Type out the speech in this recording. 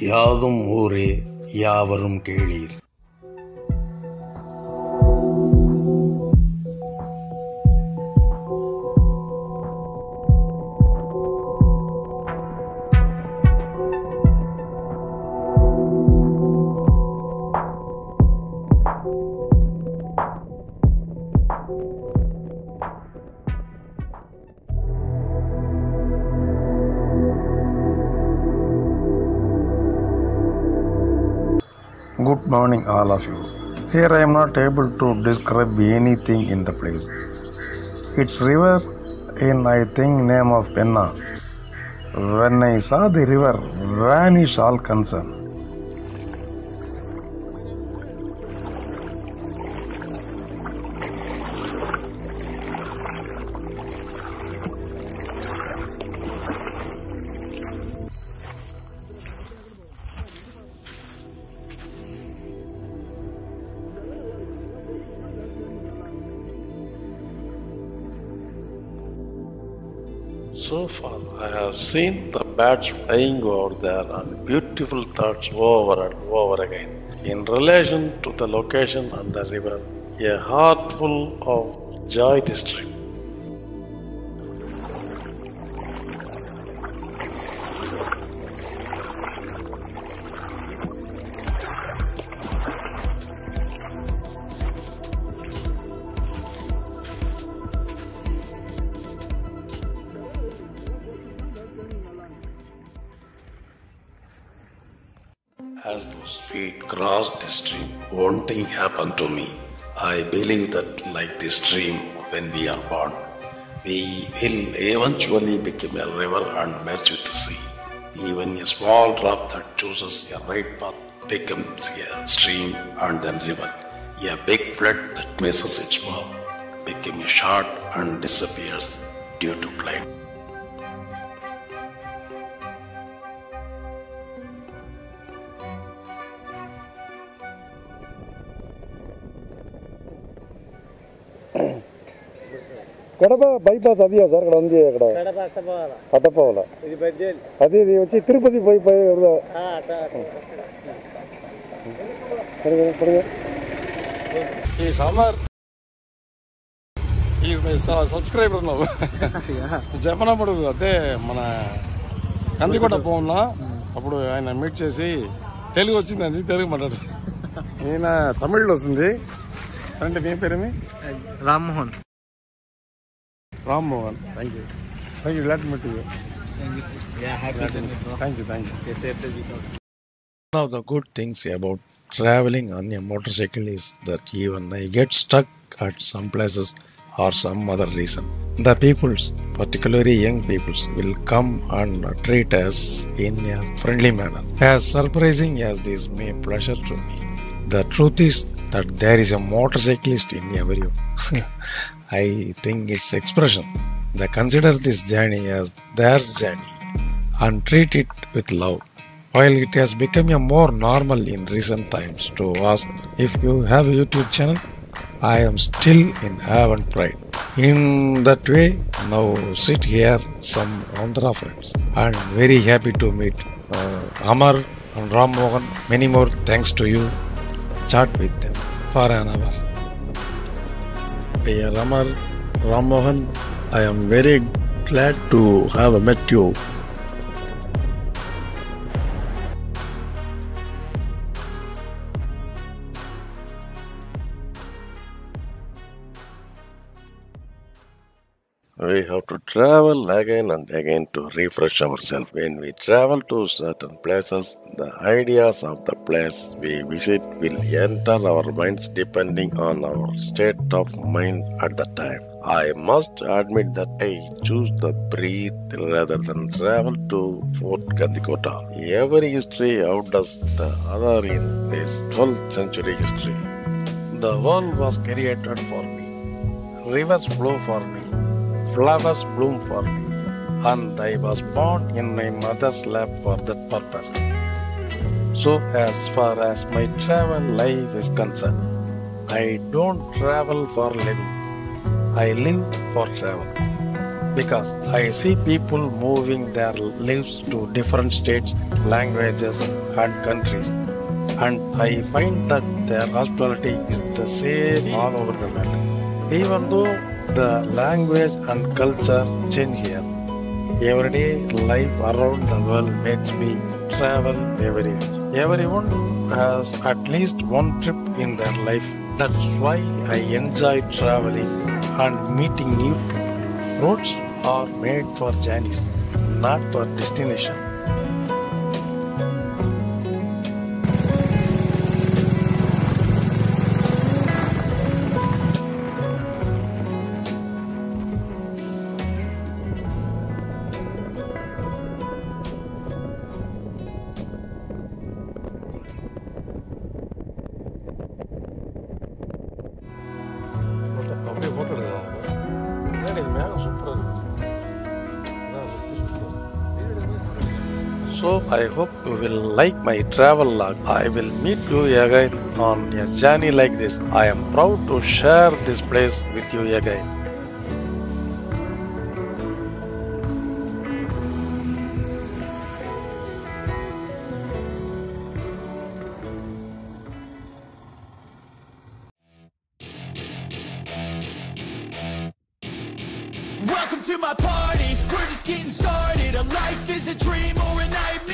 யாதும் ஊரே யாவரும் கேளீர். Good morning, all of you. Here I am not able to describe anything in the place. It's river in I think name of Penna. When I saw the river, vanish all concern. So far, I have seen the bats flying over there and beautiful thoughts over and over again. In relation to the location and the river, a heart full of joy this trip. As those feet crossed the stream, one thing happened to me. I believe that, like the stream, when we are born, we will eventually become a river and merge with the sea. Even a small drop that chooses a right path becomes a stream and then river. A big flood that misses its path becomes a short and disappears due to climate. Kadapa bypass అదియా sir ఇక్కడ ఉంది ఇక్కడ. అష్టపోవాల అట్టపోవాల అది ఇది వచ్చి తిరుపతి పోయి పోయి ఎవరు ఈ సమ్మర్ ఈ సబ్స్క్రైబర్ ఉన్నావు. చెప్పనప్పుడు అదే మన కందికోట పోన్నా అప్పుడు ఆయన మీట్ చేసి తెలుగు వచ్చిందని తెలుగు మాట్లాడు. ఈయన తమిళ్ళో వస్తుంది. అంటే మీ పేరేమి? Rammohan. Ram Mohan. Thank you. Thank you. Let me to you. Thank you. Yeah, happy you. Thank you. Thank you. One of the good things about traveling on a motorcycle is that even I get stuck at some places or some other reason. The peoples, particularly young peoples, will come and treat us in a friendly manner. As surprising as this may pleasure to me, the truth is that there is a motorcyclist in everyone. I think it's expression. They consider this journey as their journey and treat it with love. While it has become a more normal in recent times to ask if you have a YouTube channel, I am still in pride. In that way, now sit here some Andhra friends and very happy to meet uh, Amar and Ram Mohan. Many more thanks to you. Chat with them for an hour. Amar, Ram Mohan, I am very glad to have met you. We have to travel again and again to refresh ourselves. When we travel to certain places, the ideas of the place we visit will enter our minds depending on our state of mind at the time. I must admit that I choose the breathe rather than travel to Fort Gandikota. Every history outdoes the other in this 12th century history. The world was created for me. Rivers flow for me flowers bloom for me, and I was born in my mother's lap for that purpose. So, as far as my travel life is concerned, I don't travel for living, I live for travel. because I see people moving their lives to different states, languages, and countries. And I find that their hospitality is the same all over the world. Even though the language and culture change here, everyday life around the world makes me travel everywhere. Everyone has at least one trip in their life. That's why I enjoy traveling and meeting new people. Roads are made for journeys, not for destination. So I hope you will like my travel log. I will meet you again on a journey like this. I am proud to share this place with you again. Welcome to my party, we're just getting started. A life is a dream or a nightmare.